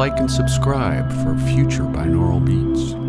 like and subscribe for future binaural beats.